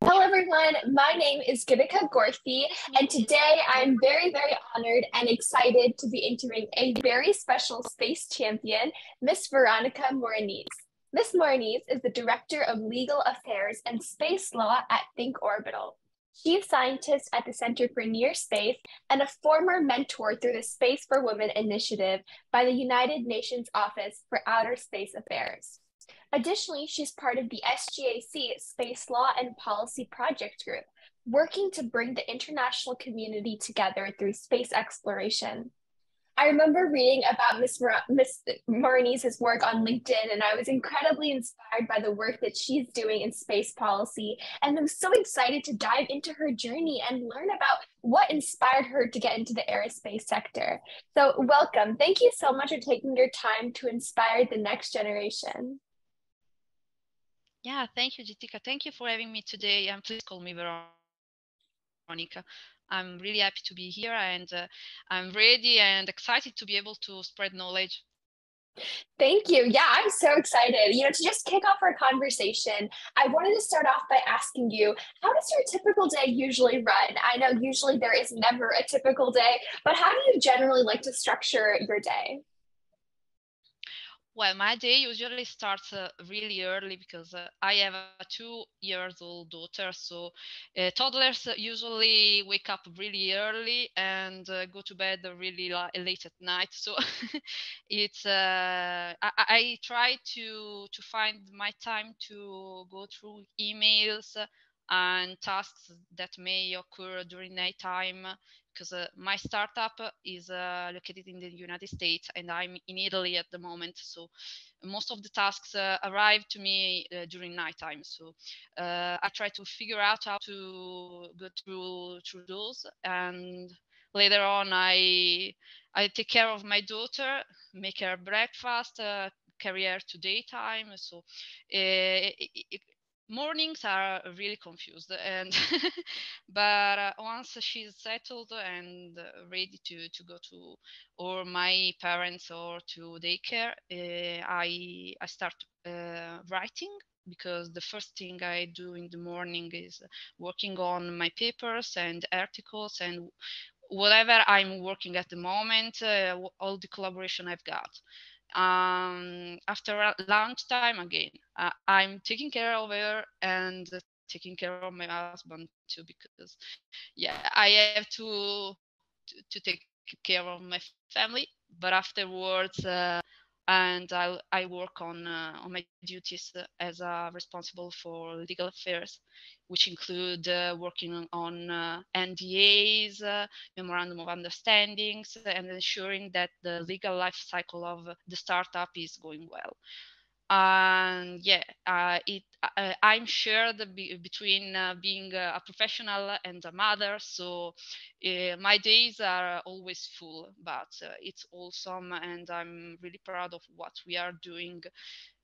Hello, everyone. My name is Gitika Gorthi, and today I'm very, very honored and excited to be interviewing a very special space champion, Miss Veronica Moronese. Miss Moronese is the Director of Legal Affairs and Space Law at Think Orbital, Chief Scientist at the Center for Near Space, and a former mentor through the Space for Women initiative by the United Nations Office for Outer Space Affairs. Additionally, she's part of the SGAC Space Law and Policy Project Group, working to bring the international community together through space exploration. I remember reading about Miss Mar- Miss Moronese's work on LinkedIn, and I was incredibly inspired by the work that she's doing in space policy. And I'm so excited to dive into her journey and learn about what inspired her to get into the aerospace sector. So, welcome. Thank you so much for taking your time to inspire the next generation. Yeah, thank you, Gitika. Thank you for having me today. And please call me Veronica. I'm really happy to be here and uh, I'm ready and excited to be able to spread knowledge. Thank you. Yeah, I'm so excited. You know, to just kick off our conversation, I wanted to start off by asking you, how does your typical day usually run? I know usually there is never a typical day, but how do you generally like to structure your day? Well, my day usually starts uh, really early because uh, I have a two years old daughter. So uh, toddlers usually wake up really early and uh, go to bed really late at night. So it's uh, I, I, try to to find my time to go through emails and tasks that may occur during nighttime because uh, my startup is uh, located in the United States and I'm in Italy at the moment. So most of the tasks uh, arrive to me uh, during nighttime. So uh, I try to figure out how to go through through those and later on I I take care of my daughter, make her breakfast, uh, carry her to daytime. So it, it, mornings are really confused and but uh, once she's settled and ready to to go to or my parents or to daycare uh, i i start uh, writing because the first thing i do in the morning is working on my papers and articles and whatever i'm working at the moment uh, all the collaboration i've got um, after lunchtime again uh, i'm taking care of her and taking care of my husband too because yeah i have to to, to take care of my family. But afterwards uh, and I, I work on uh, on my duties as a responsible for legal affairs, which include uh, working on uh, NDAs, uh, memorandum of understandings, and ensuring that the legal life cycle of the startup is going well and yeah uh, it uh, i'm shared be- between uh, being a professional and a mother so uh, my days are always full but it's awesome and i'm really proud of what we are doing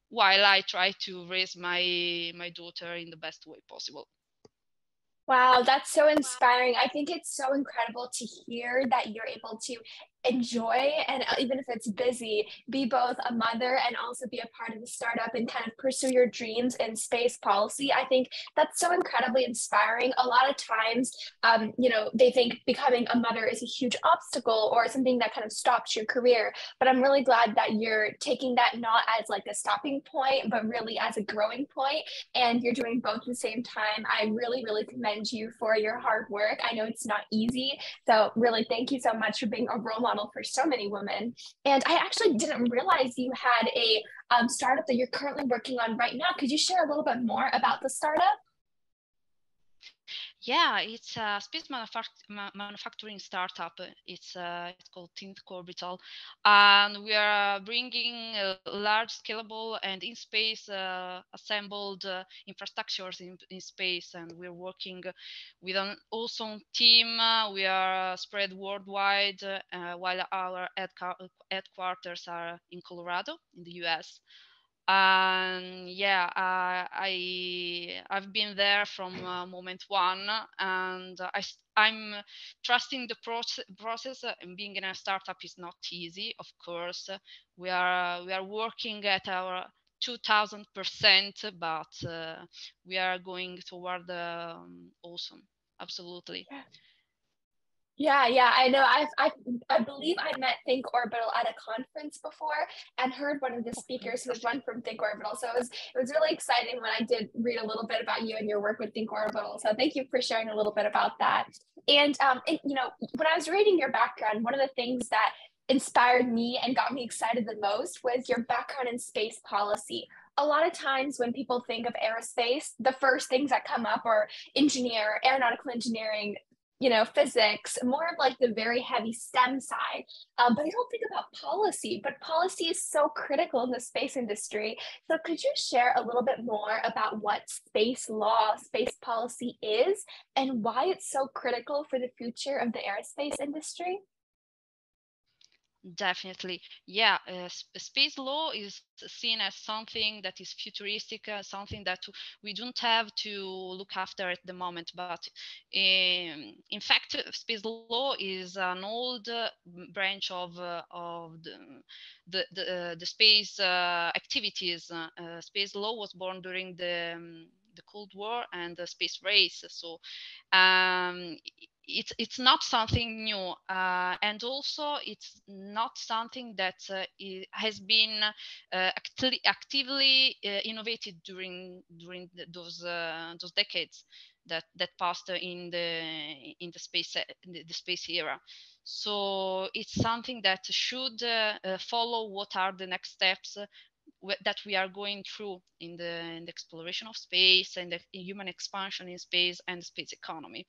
while i try to raise my my daughter in the best way possible Wow, that's so inspiring. I think it's so incredible to hear that you're able to enjoy and uh, even if it's busy be both a mother and also be a part of the startup and kind of pursue your dreams in space policy. I think that's so incredibly inspiring. A lot of times um, you know they think becoming a mother is a huge obstacle or something that kind of stops your career but i'm really glad that you're taking that not as like a stopping point but really as a growing point and you're doing both at the same time. I really really commend you for your hard work. I know it's not easy so really thank you so much for being a role model model for so many women. And I actually didn't realize you had a um, startup that you're currently working on right now. Could you share a little bit more about the startup? Yeah, it's a space manufact- manufacturing startup. It's uh, it's called Think Orbital, and we are bringing large, scalable, and in space uh, assembled uh, infrastructures in, in space. And we're working with an awesome team. we are spread worldwide, uh, while our headquarters are in Colorado, in the U.S and yeah uh, i i've been there from uh, moment one and i i'm trusting the process process and being in a startup is not easy of course we are we are working at our 2000%, but uh, we are going toward um, awesome. Absolutely. Yeah, yeah, I know. I've, I, I believe I met Think Orbital at a conference before and heard one of the speakers who was one from Think Orbital. So it was, it was really exciting when I did read a little bit about you and your work with Think Orbital. So thank you for sharing a little bit about that. And, um, and, you know, when I was reading your background, one of the things that inspired me and got me excited the most was your background in space policy a lot of times when people think of aerospace, the first things that come up are engineer, aeronautical engineering, you know, physics, more of like the very heavy STEM side. Um, but I don't think about policy, but policy is so critical in the space industry. So could you share a little bit more about what space law, space policy is, and why it's so critical for the future of the aerospace industry? Definitely. Yeah, uh, space law is seen as something that is futuristic, uh, something that we don't have to look after at the moment. But in, in fact, space law is an old uh, branch of, uh, of the, the, the, uh, the space uh, activities. space law was born during the um, the Cold War and the space race. So um, it's it's not something new uh, and also it's not something that uh, has been uh, acti actively uh, innovated during during those uh, those decades that that passed in the in the space the, the space era so it's something that should uh, follow what are the next steps that we are going through in the, in the exploration of space and the human expansion in space and space economy.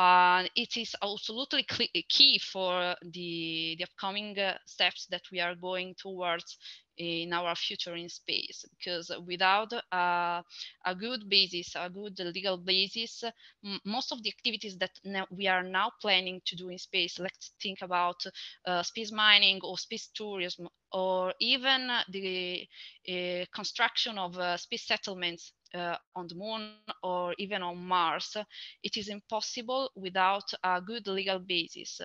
Uh, it is absolutely key for the, the upcoming uh, steps that we are going towards in our future in space. Because without a good basis a good legal basis most of the activities that we are now planning to do in space let's think about uh, space mining or space tourism or even the uh, construction of uh, space settlements uh, on the moon or even on Mars, it is impossible without a good legal basis.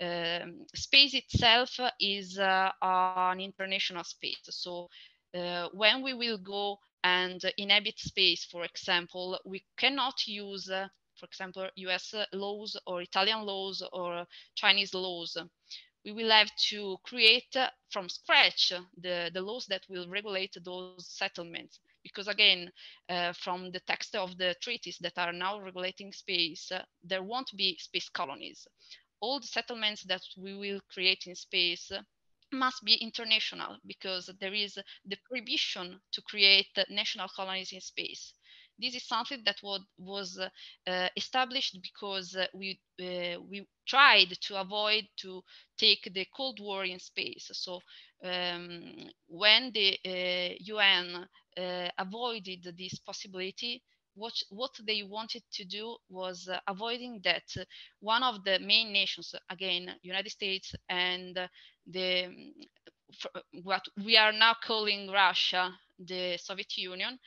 Um, space itself is uh, an international space. So uh, when we will go and inhabit space, for example, we cannot use, uh, for example, US laws or Italian laws or Chinese laws we will have to create from scratch the, the laws that will regulate those settlements because again, uh, from the text of the treaties that are now regulating space, uh, there won't be space colonies. All the settlements that we will create in space must be international because there is the prohibition to create national colonies in space. This is something that was, uh, established because uh, we uh, we tried to avoid to take the Cold War in space. So um, when the UN uh, avoided this possibility, what, what they wanted to do was uh, avoiding that one of the main nations, again, United States and the what we are now calling Russia, the Soviet Union,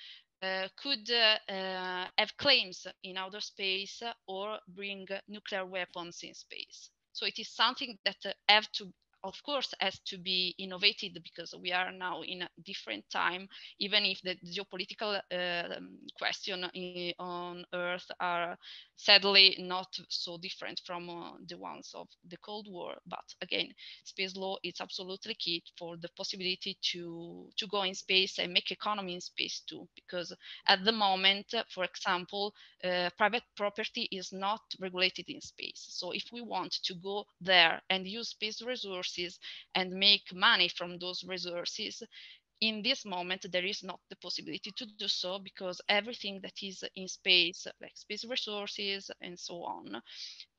uh, could uh, uh, have claims in outer space or bring nuclear weapons in space. So it is something that have to of course has to be innovated because we are now in a different time even if the geopolitical uh, question on earth are sadly not so different from uh, the ones of the cold war. But again space law is absolutely key for the possibility to to go in space and make economy in space too because at the moment for example uh, private property is not regulated in space. So if we want to go there and use space resources resources and make money from those resources in this moment there is not the possibility to do so because everything that is in space like space resources and so on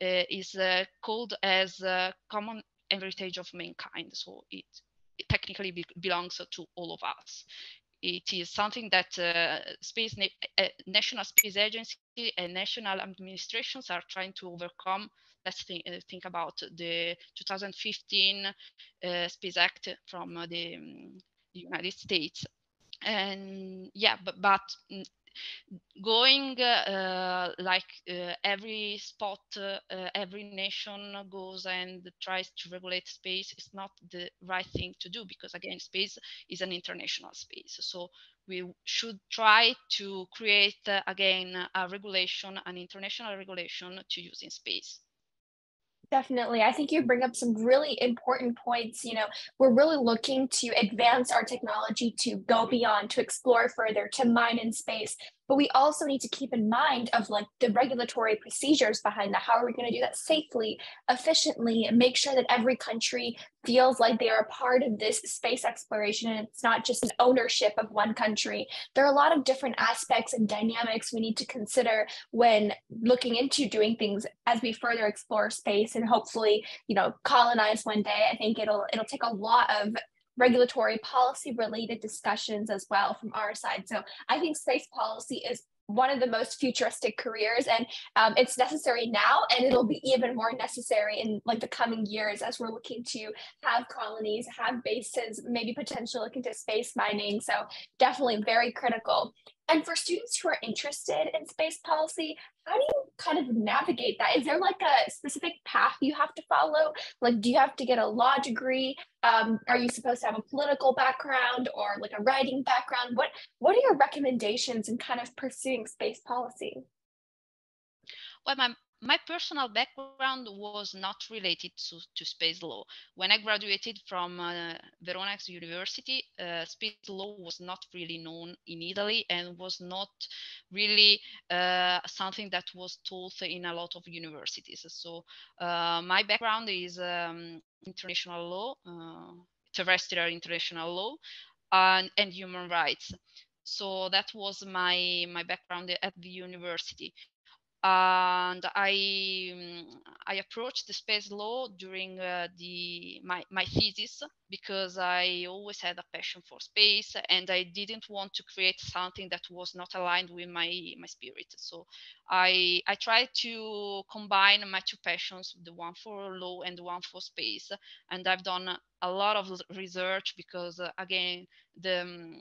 uh, is uh, called as uh, common heritage of mankind. So it, it technically be belongs to all of us. It is something that uh, space na national space agency and national administrations are trying to overcome let's think, uh, think about the 2015 uh, Space Act from the, um, United States. And yeah, but, but mm, going uh, like uh, every spot, uh, every nation goes and tries to regulate space is not the right thing to do because again, space is an international space. So we should try to create uh, again a regulation, an international regulation to use in space. Definitely. I think you bring up some really important points. You know, we're really looking to advance our technology to go beyond, to explore further, to mine in space but we also need to keep in mind of like the regulatory procedures behind that. How are we going to do that safely efficiently and make sure that every country feels like they are a part of this space exploration and it's not just an ownership of one country? There are a lot of different aspects and dynamics we need to consider when looking into doing things as we further explore space and hopefully you know colonize one day. I think it'll it'll take a lot of regulatory policy related discussions as well from our side. So I think space policy is one of the most futuristic careers and um, it's necessary now and it'll be even more necessary in like the coming years as we're looking to have colonies have bases maybe potentially look into space mining so definitely very critical and for students who are interested in space policy, how do you kind of navigate that? Is there like a specific path you have to follow? Like, do you have to get a law degree? Um, are you supposed to have a political background or like a writing background? What What are your recommendations in kind of pursuing space policy? Well, my my personal background was not related to, to space law. When I graduated from uh, University, uh, space law was not really known in Italy and was not really uh, something that was taught in a lot of universities. So uh, my background is um, international law, uh, terrestrial international law, and, and human rights. So that was my my background at the university and I um, I approached the space law during uh, the my, my thesis because I always had a passion for space and I didn't want to create something that was not aligned with my my spirit. So I I tried to combine my two passions, the one for law and the one for space, and I've done a lot of research because uh, again the um,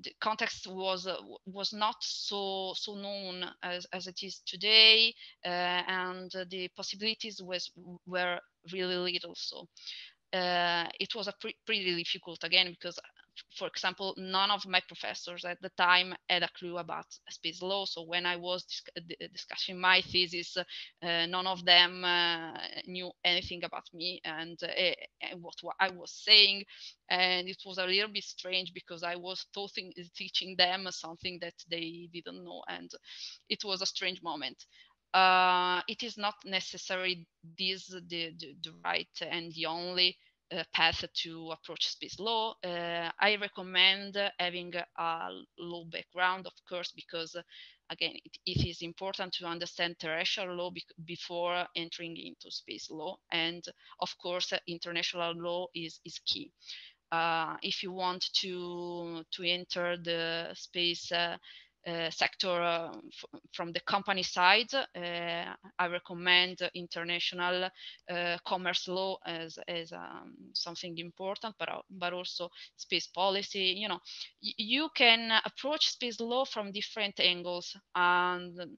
the context was uh, was not so so known as, as it is today uh, and the possibilities was were really little. So uh, it was a pre- pretty difficult again because for example, none of my professors at the time had a clue about space law. So when I was dis- discussing my thesis, uh, none of them uh, knew anything about me and, uh, what, what, I was saying. And it was a little bit strange because I was talking, teaching them something that they didn't know. And it was a strange moment. Uh, it is not necessarily this the, the, the right and the only uh, path to approach space law. Uh, I recommend having a law background, of course, because uh, again, it, it is important to understand terrestrial law be before entering into space law. And of course, international law is, is key. Uh, if you want to, to enter the space uh, uh, sector uh, from the company side, uh, I recommend international commerce law as, as um, something important, but, but also space policy. You know, you can approach space law from different angles and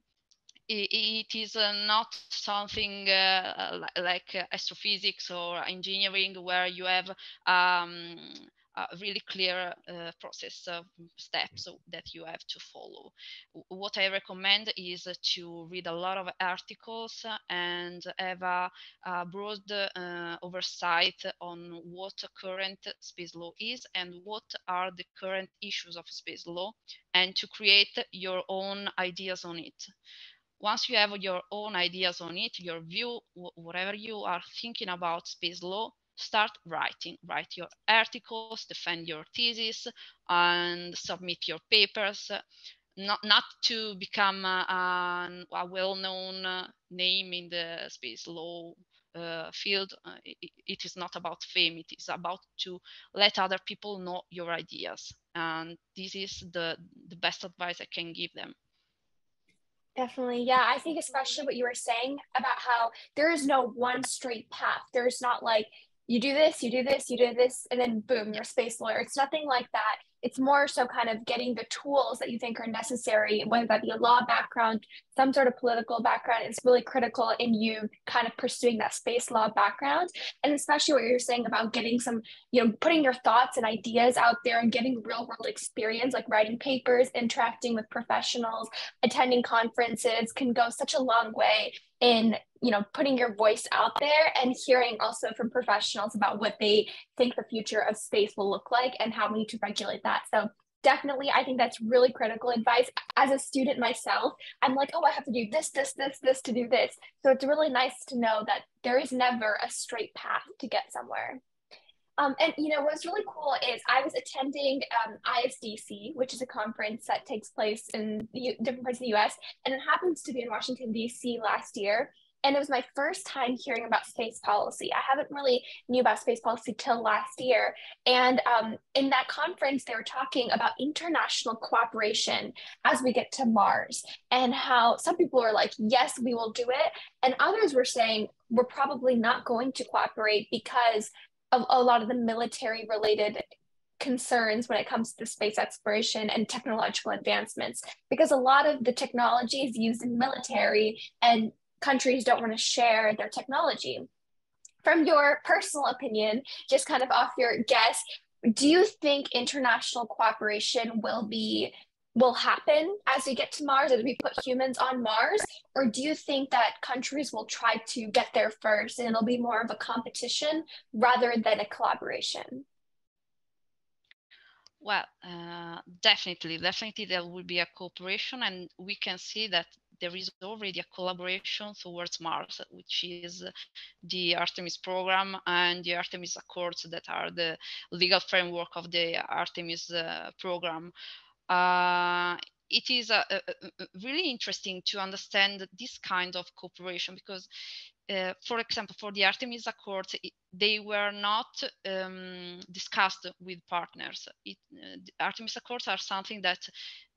it is uh, not something uh, like astrophysics or engineering where you have um, a really clear uh, process of steps that you have to follow. What I recommend is to read a lot of articles and have a, a broad uh, oversight on what current space law is and what are the current issues of space law and to create your own ideas on it once you have your own ideas on it, your view, whatever you are thinking about space law, start writing. Write your articles, defend your thesis, and submit your papers. Not, not to become a, a well-known uh, name in the space law uh, field. Uh, it, it is not about fame. It is about to let other people know your ideas. And this is the, the best advice I can give them. Definitely. Yeah. I think, especially what you were saying about how there is no one straight path. There's not like, you do this, you do this, you do this, and then boom, you're a space lawyer. It's nothing like that. it's more so kind of getting the tools that you think are necessary, whether that be a law background, some sort of political background is really critical in you kind of pursuing that space law background. And especially what you're saying about getting some, you know, putting your thoughts and ideas out there and getting real world experience, like writing papers, interacting with professionals, attending conferences can go such a long way in you know putting your voice out there and hearing also from professionals about what they think the future of space will look like and how we need to regulate that. So definitely i think that's really critical advice. As a student myself i'm like oh i have to do this this this this to do this. So it's really nice to know that there is never a straight path to get somewhere um, and you know what's really cool is I was attending um, ISDC, which is a conference that takes place in the, different parts of the U.S. and it happens to be in Washington D.C. last year. And it was my first time hearing about space policy. I haven't really knew about space policy till last year. And um, in that conference, they were talking about international cooperation as we get to Mars, and how some people were like, "Yes, we will do it," and others were saying, "We're probably not going to cooperate because a, a lot of the military related concerns when it comes to space exploration and technological advancements because a lot of the technology is used in military and countries don't want to share their technology. From your personal opinion just kind of off your guess do you think international cooperation will be will happen as we get to Mars, as we put humans on Mars? Or do you think that countries will try to get there first and it'll be more of a competition rather than a collaboration? Well, uh, definitely, definitely there will be a cooperation, and we can see that there is already a collaboration towards Mars, which is the Artemis program and the Artemis Accords that are the legal framework of the Artemis uh, program it is uh, uh, uh, really interesting to understand this kind of cooperation because uh, for example, for the Artemis Accords, it, they were not um, discussed with partners. It, uh, Artemis Accords are something that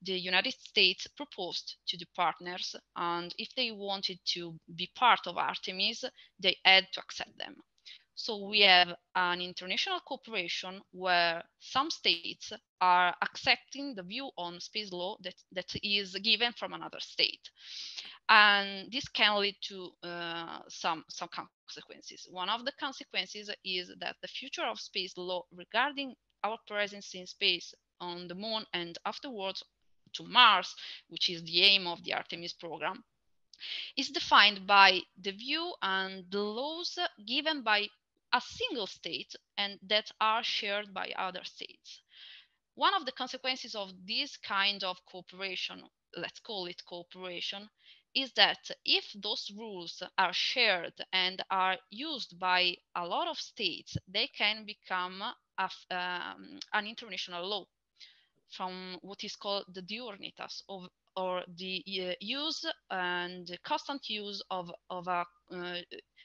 the United States proposed to the partners, and if they wanted to be part of Artemis, they had to accept them. So we have an international cooperation where some states are accepting the view on space law that, that is given from another state. And this can lead to uh, some, some consequences. One of the consequences is that the future of space law regarding our presence in space on the moon and afterwards to Mars, which is the aim of the Artemis program, is defined by the view and the laws given by a single state and that are shared by other states. One of the consequences of this kind of cooperation, let's call it cooperation, is that if those rules are shared and are used by a lot of states, they can become a, um, an international law from what is called the diuturnitas of, or the uh, use and constant use of, of a uh,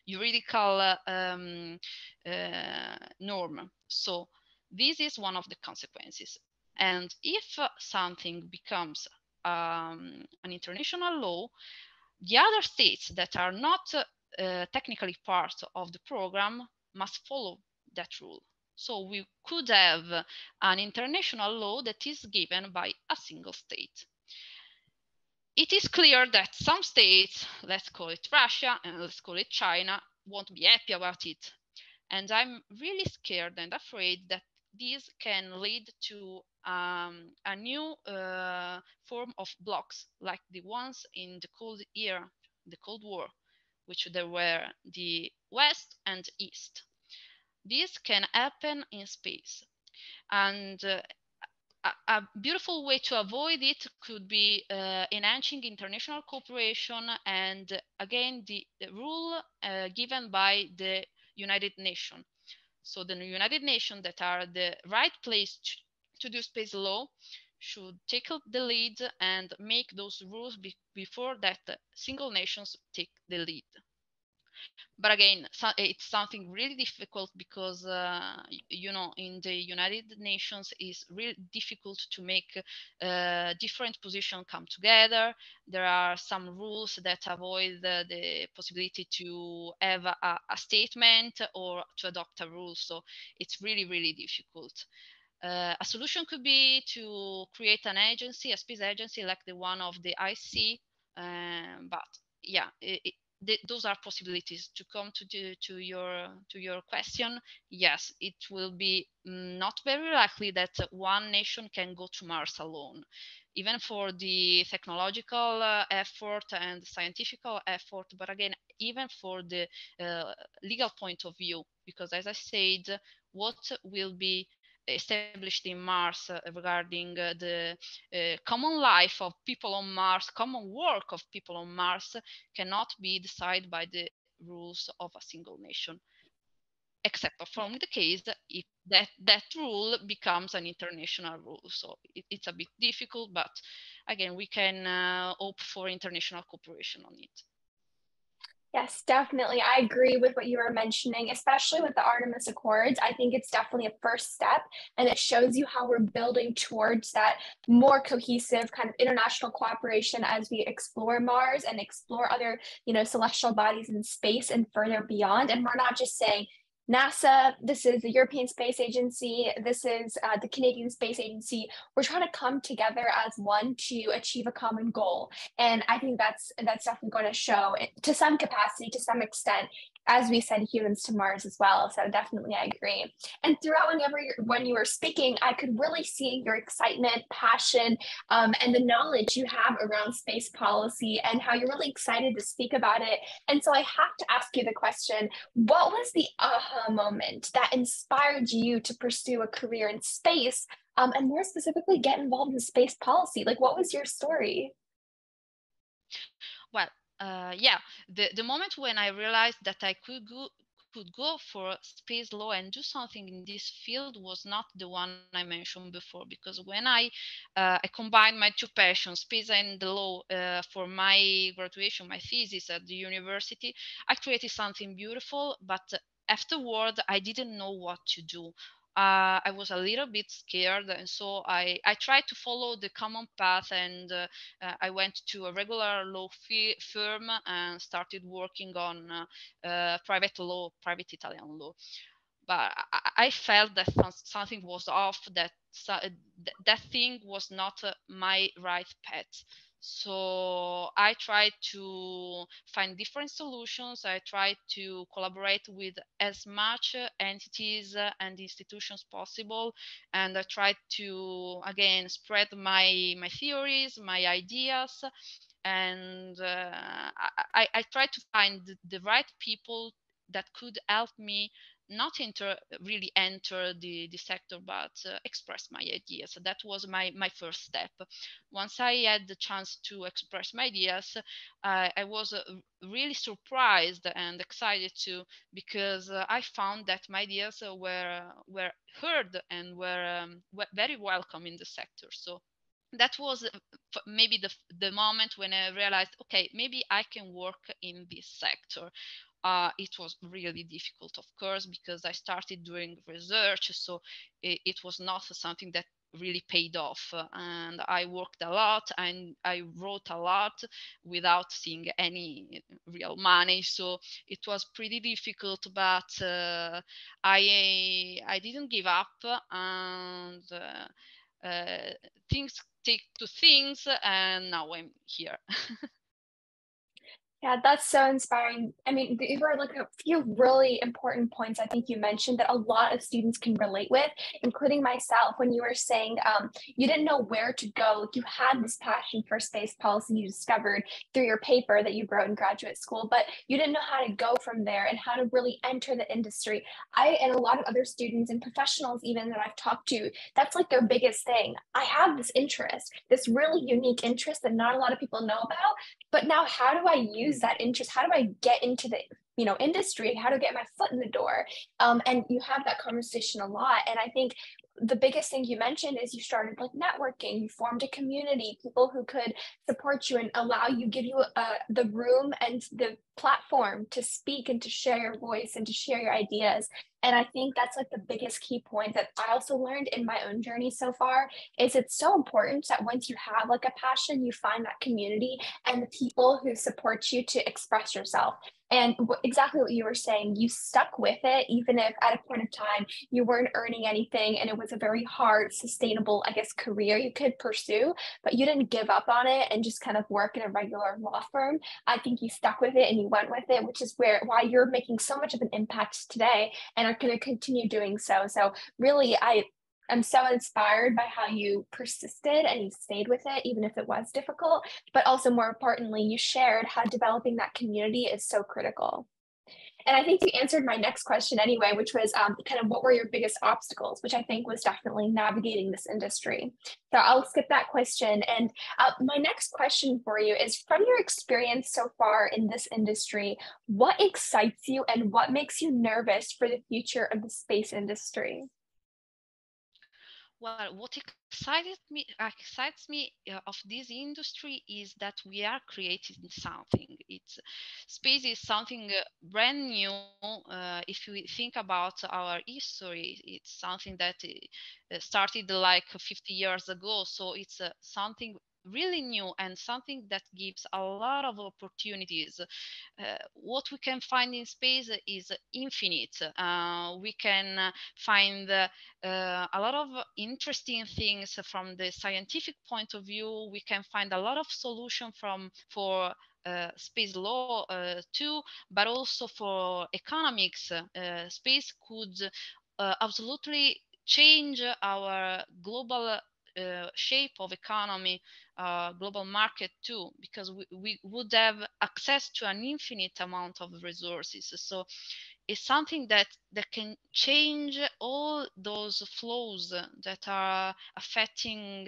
juridical um, uh, norm. So this is one of the consequences. And if something becomes um, an international law, the other states that are not uh, technically part of the program must follow that rule. So we could have an international law that is given by a single state it is clear that some states, let's call it Russia and let's call it China, won't be happy about it. And I'm really scared and afraid that this can lead to um, a new uh, form of blocks like the ones in the Cold Era, the Cold War, which there were the West and East. This can happen in space. And uh, a, beautiful way to avoid it could be uh, enhancing international cooperation and again the, the rule uh, given by the United Nations. So the United Nations that are the right place to, to do space law should take up the lead and make those rules be before that single nations take the lead but again so it's something really difficult because uh, you know in the united nations is really difficult to make uh, different positions come together there are some rules that avoid the, the possibility to have a, a, statement or to adopt a rule so it's really really difficult Uh, a solution could be to create an agency, a space agency like the one of the IC. Um, but yeah, it, th those are possibilities to come to the, to your to your question. Yes, it will be not very likely that one nation can go to Mars alone even for the technological uh, effort and scientific effort, but again, even for the uh, legal point of view, because as I said, what will be established in Mars uh, regarding uh, the uh, common life of people on Mars, common work of people on Mars cannot be decided by the rules of a single nation except from the case if that, that rule becomes an international rule. So it, it's a bit difficult, but again, we can uh, hope for international cooperation on it. Yes, definitely. I agree with what you were mentioning, especially with the Artemis Accords. I think it's definitely a first step and it shows you how we're building towards that more cohesive kind of international cooperation as we explore Mars and explore other, you know, celestial bodies in space and further beyond. And we're not just saying, NASA, this is the European Space Agency, this is uh, the Canadian Space Agency. We're trying to come together as one to achieve a common goal, and I think that's that's definitely going to show to some capacity, to some extent, as we send humans to Mars as well. So definitely, I agree. And throughout whenever when you were speaking, I could really see your excitement, passion, um, and the knowledge you have around space policy and how you're really excited to speak about it. And so I have to ask you the question: What was the aha moment that inspired you to pursue a career in space? Um, and more specifically, get involved in space policy. Like, what was your story? Well, uh, yeah, the, the moment when I realized that I could go, could go for space law and do something in this field was not the one I mentioned before because when I uh, I combined my two passions, space and the law, uh, for my graduation, my thesis at the university, I created something beautiful. But afterward, I didn't know what to do uh, I was a little bit scared, and so I, I tried to follow the common path, and uh, uh, I went to a regular law firm and started working on uh, uh, private law, private Italian law. But I, I felt that something was off. That that thing was not uh, my right path. So I tried to find different solutions. I tried to collaborate with as much entities and institutions possible, and I tried to again spread my my theories, my ideas, and uh, I, I tried to find the right people that could help me not enter really enter the, the sector but uh, express my ideas. That was my my first step. Once i had the chance to express my ideas uh, i was uh, really surprised and excited too because uh, i found that my ideas were were heard and were um, very welcome in the sector. So that was uh, maybe the, the moment when I realized, okay, maybe I can work in this sector. Uh, it was really difficult, of course, because I started doing research, so it, it was not something that really paid off. And i worked a lot and i wrote a lot without seeing any real money so it was pretty difficult but uh, i i didn't give up and uh, uh, things take to things and now i'm here Yeah, that's so inspiring. I mean, these were like a few really important points I think you mentioned that a lot of students can relate with, including myself. When you were saying um, you didn't know where to go, you had this passion for space policy you discovered through your paper that you wrote in graduate school, but you didn't know how to go from there and how to really enter the industry. I and a lot of other students and professionals, even that I've talked to, that's like their biggest thing. I have this interest, this really unique interest that not a lot of people know about, but now how do I use use that interest? How do i get into the you know industry? How to get my foot in the door? Um, and you have that conversation a lot. And i think the biggest thing you mentioned is you started like networking you formed a community people who could support you and allow you give you uh, the room and the platform to speak and to share your voice and to share your ideas. And i think that's like the biggest key point that i also learned in my own journey so far is it's so important that once you have like a passion you find that community and the people who support you to express yourself And exactly what you were saying, you stuck with it, even if at a point of time you weren't earning anything and it was a very hard, sustainable, I guess, career you could pursue, but you didn't give up on it and just kind of work in a regular law firm. I think you stuck with it and you went with it, which is where why you're making so much of an impact today and are going to continue doing so. So really, I I'm so inspired by how you persisted and you stayed with it, even if it was difficult. But also, more importantly, you shared how developing that community is so critical. And I think you answered my next question anyway, which was um, kind of what were your biggest obstacles, which I think was definitely navigating this industry. So I'll skip that question. And uh, my next question for you is from your experience so far in this industry, what excites you and what makes you nervous for the future of the space industry? Well, what excited me excites me uh, of this industry is that we are creating something. It's space is something uh, brand new. Uh, if we think about our history, it's something that uh, started like 50 years ago. So it's uh, something really new and something that gives a lot of opportunities. Uh, what we can find in space is infinite. Uh, we can find uh, a lot of interesting things from the scientific point of view. We can find a lot of solution from for uh, space law uh, too, but also for economics. Uh, space could absolutely change our global uh, shape of economy, uh, global market too, because we, we would have access to an infinite amount of resources. So it's something that that can change all those flows that are affecting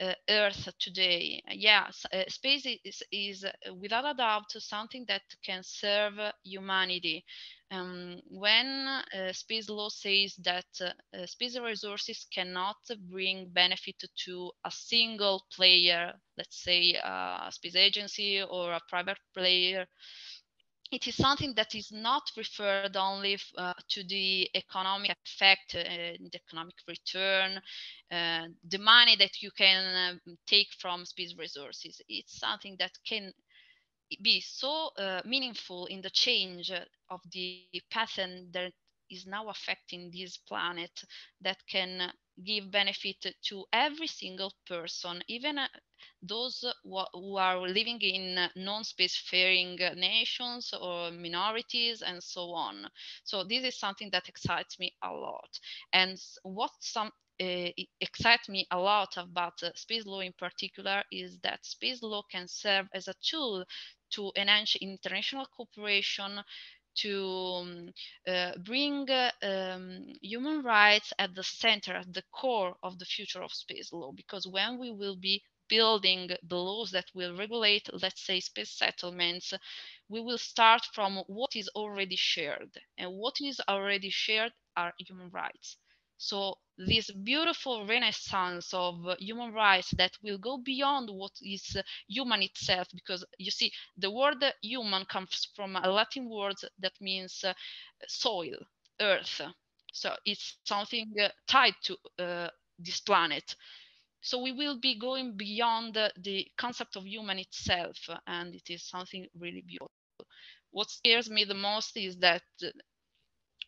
uh, Earth today. Yeah, uh, space is, is without a doubt something that can serve humanity. Um, when uh, space law says that uh, space resources cannot bring benefit to a single player, let's say a space agency or a private player, it is something that is not referred only uh, to the economic effect, uh, the economic return, uh, the money that you can uh, take from space resources. It's something that can be so uh, meaningful in the change of the pattern that is now affecting this planet that can give benefit to every single person, even uh, those who are living in non-spacefaring nations or minorities and so on. So this is something that excites me a lot. And what some excites me a lot about uh, space law in particular is that space law can serve as a tool to enhance international cooperation to um, uh, bring uh, um, human rights at the center, at the core of the future of space law. Because when we will be building the laws that will regulate, let's say, space settlements, we will start from what is already shared. And what is already shared are human rights. So this beautiful renaissance of human rights that will go beyond what is human itself, because you see, the word human comes from a Latin word that means uh, soil, earth. So it's something uh, tied to uh, this planet. So we will be going beyond the concept of human itself, and it is something really beautiful. What scares me the most is that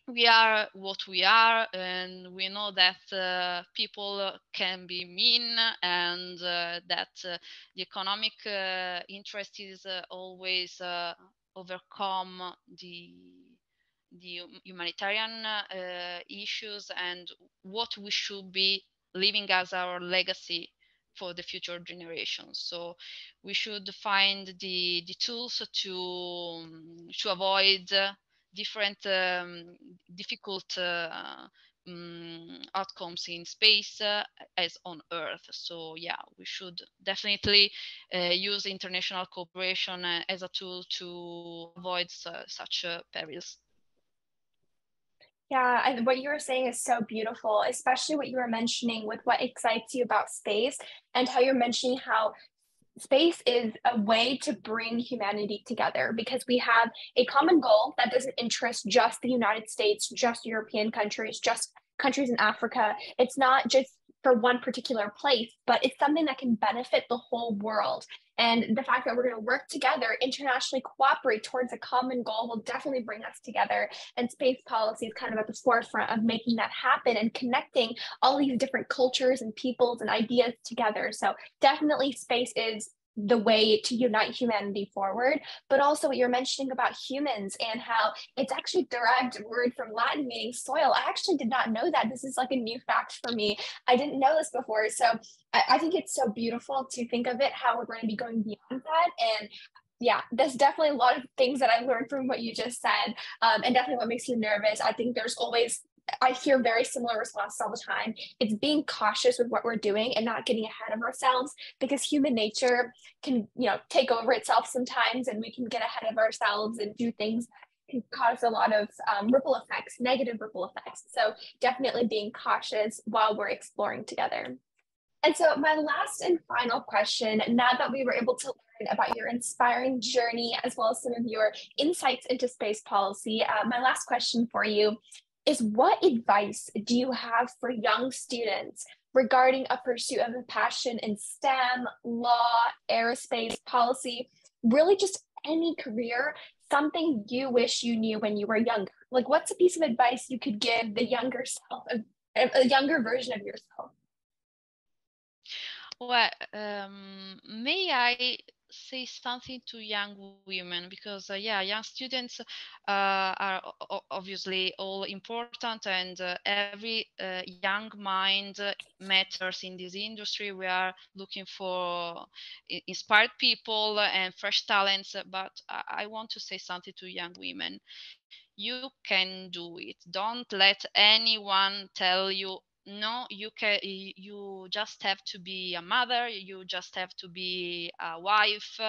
we are what we are and we know that uh, people can be mean and uh, that uh, the economic uh, interest is uh, always uh, overcome the the humanitarian issues and what we should be leaving as our legacy for the future generations. So we should find the, the tools to, to avoid different um, difficult uh, um, outcomes in space uh, as on Earth. So yeah, we should definitely uh, use international cooperation uh, as a tool to avoid such uh, perils. Yeah, and what you were saying is so beautiful, especially what you were mentioning with what excites you about space and how you're mentioning how space is a way to bring humanity together because we have a common goal that doesn't interest just the United States, just European countries, just countries in Africa, it's not just for one particular place, but it's something that can benefit the whole world. And the fact that we're going to work together, internationally cooperate towards a common goal will definitely bring us together. And space policy is kind of at the forefront of making that happen and connecting all these different cultures and peoples and ideas together. So definitely space is the way to unite humanity forward, but also what you're mentioning about humans and how it's actually derived word from Latin meaning soil. I actually did not know that. This is like a new fact for me. I didn't know this before. So I, I think it's so beautiful to think of it, how we're going to be going beyond that. And yeah, there's definitely a lot of things that I learned from what you just said, um, and definitely what makes you nervous. I think there's always I hear very similar responses all the time. It's being cautious with what we're doing and not getting ahead of ourselves because human nature can, you know, take over itself sometimes and we can get ahead of ourselves and do things that can cause a lot of um, ripple effects, negative ripple effects. So definitely being cautious while we're exploring together. And so my last and final question, now that we were able to learn about your inspiring journey as well as some of your insights into space policy, uh, my last question for you is what advice do you have for young students regarding a pursuit of a passion in STEM, law, aerospace, policy, really just any career, something you wish you knew when you were younger? Like, what's a piece of advice you could give the younger self, a, a younger version of yourself? Well, um, may I say something to young women because uh, yeah young students uh, are obviously all important and uh, every uh, young mind matters in this industry. We are looking for inspired people and fresh talents but i want to say something to young women. You can do it. Don't let anyone tell you no you can you just have to be a mother you just have to be a wife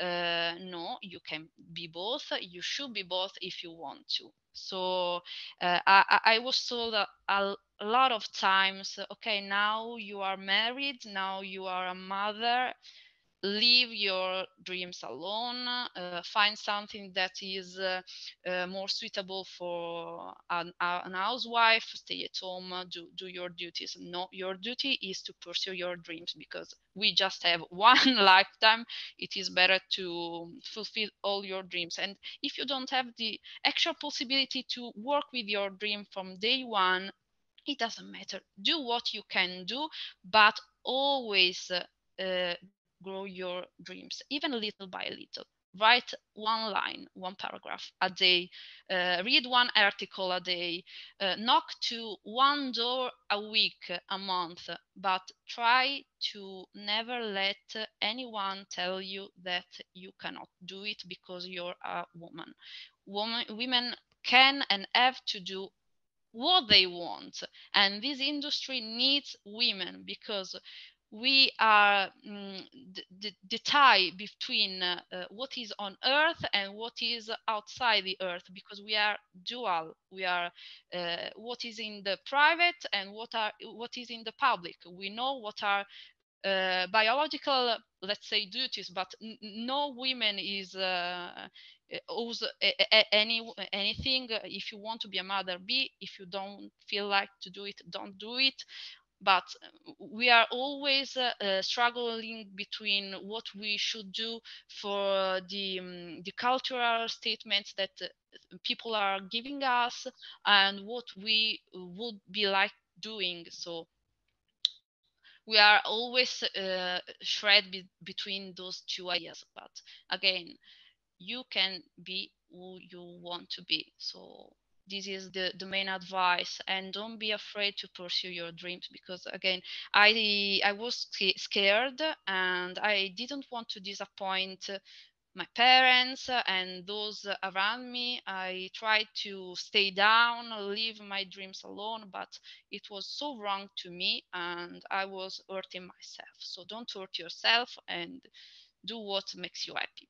uh, no you can be both you should be both if you want to. So uh, I, I was told a, a lot of times okay now you are married now you are a mother leave your dreams alone uh, find something that is uh, uh, more suitable for an, an, housewife stay at home do, do your duties. No your duty is to pursue your dreams because we just have one lifetime. It is better to fulfill all your dreams. And if you don't have the actual possibility to work with your dream from day one it doesn't matter. Do what you can do but always uh, grow your dreams, even little by little. Write one line, one paragraph a day, uh, read one article a day, uh, knock to one door a week, a month, but try to never let anyone tell you that you cannot do it because you're a woman. Woman, women can and have to do what they want and this industry needs women because we are mm, the, the, the, tie between uh, uh, what is on earth and what is outside the earth because we are dual. We are uh, what is in the private and what are what is in the public. We know what are uh, biological let's say duties but no women is uh, owes any anything. If you want to be a mother be. If you don't feel like to do it don't do it but we are always uh, uh, struggling between what we should do for the um, the cultural statements that uh, people are giving us and what we would be like doing. So we are always uh, shred be- between those two ideas. But again you can be who you want to be. So this is the, the main advice and don't be afraid to pursue your dreams because again i i was scared and i didn't want to disappoint my parents and those around me. I tried to stay down leave my dreams alone but it was so wrong to me and i was hurting myself. So don't hurt yourself and do what makes you happy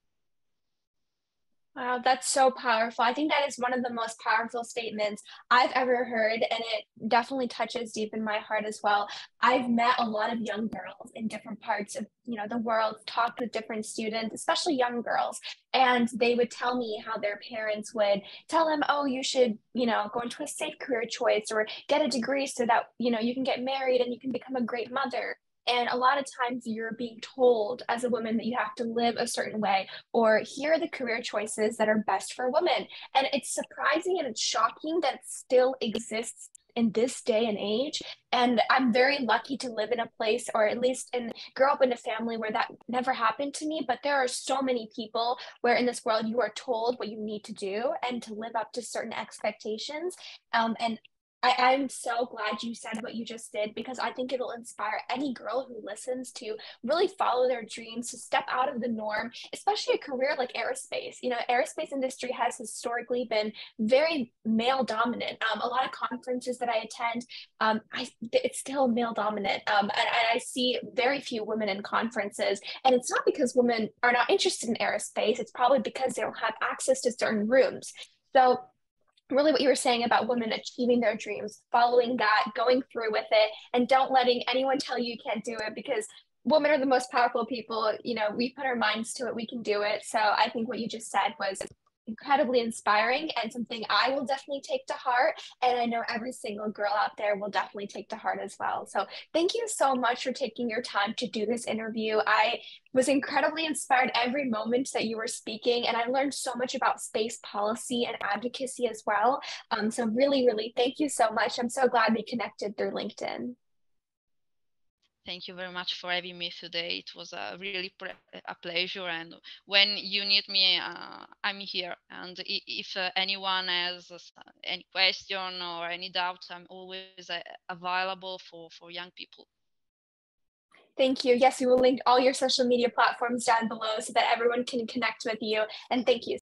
Wow, that's so powerful. I think that is one of the most powerful statements I've ever heard, and it definitely touches deep in my heart as well. I've met a lot of young girls in different parts of, you know, the world, talked with different students, especially young girls, and they would tell me how their parents would tell them, "Oh, you should, you know, go into a safe career choice or get a degree so that, you know, you can get married and you can become a great mother." And a lot of times you're being told as a woman that you have to live a certain way, or here are the career choices that are best for women. And it's surprising and it's shocking that it still exists in this day and age. And I'm very lucky to live in a place, or at least in grow up in a family where that never happened to me. But there are so many people where in this world you are told what you need to do and to live up to certain expectations. Um, and I, I'm so glad you said what you just did because I think it'll inspire any girl who listens to really follow their dreams, to step out of the norm, especially a career like aerospace. You know, aerospace industry has historically been very male dominant. Um, a lot of conferences that I attend, um, I, it's still male dominant. Um, and, and I see very few women in conferences. And it's not because women are not interested in aerospace, it's probably because they don't have access to certain rooms. So really what you were saying about women achieving their dreams, following that, going through with it, and don't letting anyone tell you you can't do it because women are the most powerful people. You know, we put our minds to it, we can do it. So I think what you just said was incredibly inspiring and something I will definitely take to heart. And I know every single girl out there will definitely take to heart as well. So thank you so much for taking your time to do this interview. I was incredibly inspired every moment that you were speaking, and I learned so much about space policy and advocacy as well. Um, so really, really thank you so much. I'm so glad we connected through LinkedIn. Thank you very much for having me today. It was a really a pleasure. And when you need me, uh, I'm here. And if uh, anyone has any question or any doubt, I'm always uh, available for, for young people. Thank you. Yes, we will link all your social media platforms down below so that everyone can connect with you. And thank you.